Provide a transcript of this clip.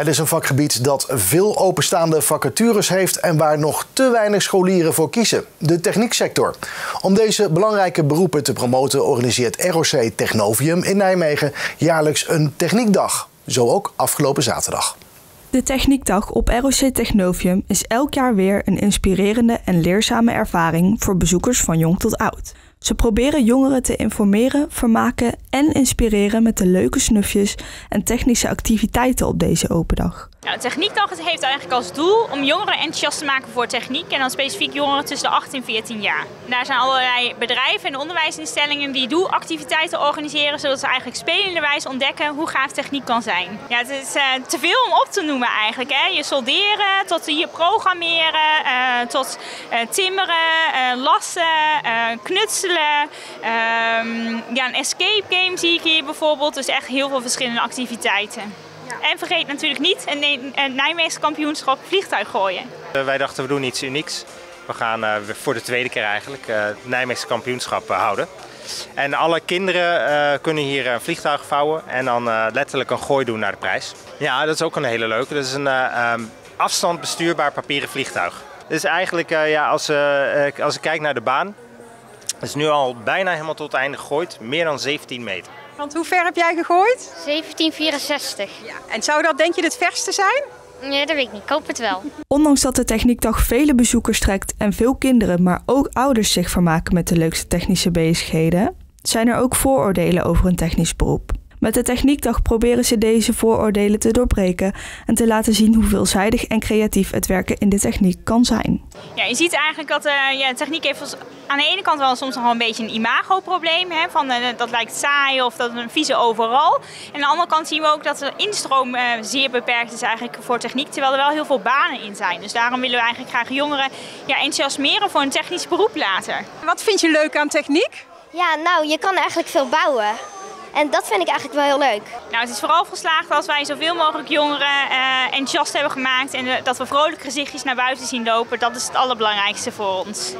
Het is een vakgebied dat veel openstaande vacatures heeft en waar nog te weinig scholieren voor kiezen: de technieksector. Om deze belangrijke beroepen te promoten, organiseert ROC Technovium in Nijmegen jaarlijks een techniekdag. Zo ook afgelopen zaterdag. De Techniekdag op ROC Technovium is elk jaar weer een inspirerende en leerzame ervaring voor bezoekers van jong tot oud. Ze proberen jongeren te informeren, vermaken en inspireren met de leuke snufjes en technische activiteiten op deze open dag. Nou, Techniekdag heeft eigenlijk als doel om jongeren enthousiast te maken voor techniek en dan specifiek jongeren tussen de 8 en 14 jaar. Daar zijn allerlei bedrijven en onderwijsinstellingen die doelactiviteiten organiseren, zodat ze eigenlijk spelenderwijs ontdekken hoe gaaf techniek kan zijn. Ja, het is uh, te veel om op te noemen eigenlijk. Hè. Je solderen, tot hier programmeren, uh, tot uh, timmeren, lassen, knutselen. Ehm, ja, een escape game zie ik hier bijvoorbeeld. Dus echt heel veel verschillende activiteiten. En vergeet natuurlijk niet een Nijmeegse kampioenschap vliegtuig gooien. Uh, wij dachten we doen iets unieks. We gaan uh, voor de tweede keer eigenlijk uh, het Nijmeegse kampioenschap houden. En alle kinderen kunnen hier een vliegtuig vouwen en dan letterlijk een gooi doen naar de prijs. Ja, dat is ook een hele leuke. Dat is een um, afstand bestuurbaar papieren vliegtuig. Dus eigenlijk, ja, als, als ik kijk naar de baan, is nu al bijna helemaal tot het einde gegooid. Meer dan 17 meter. Want hoe ver heb jij gegooid? 1764. Ja. En zou dat denk je het verste zijn? Nee, dat weet ik niet. Ik hoop het wel. Ondanks dat de Techniekdag vele bezoekers trekt en veel kinderen, maar ook ouders zich vermaken met de leukste technische bezigheden, zijn er ook vooroordelen over een technisch beroep. Met de Techniekdag proberen ze deze vooroordelen te doorbreken en te laten zien hoe veelzijdig en creatief het werken in de techniek kan zijn. Ja, je ziet eigenlijk dat uh, ja, techniek heeft aan de ene kant wel soms nog wel een beetje een imagoprobleem. Hè, van, uh, dat lijkt saai of dat een vieze overal. En aan de andere kant zien we ook dat de instroom uh, zeer beperkt is eigenlijk voor techniek, terwijl er wel heel veel banen in zijn. Dus daarom willen we eigenlijk graag jongeren ja, enthousiasmeren voor een technisch beroep later. Wat vind je leuk aan techniek? Ja, nou, je kan eigenlijk veel bouwen. En dat vind ik eigenlijk wel heel leuk. Nou, het is vooral geslaagd als wij zoveel mogelijk jongeren uh, enthousiast hebben gemaakt en dat we vrolijke gezichtjes naar buiten zien lopen. Dat is het allerbelangrijkste voor ons.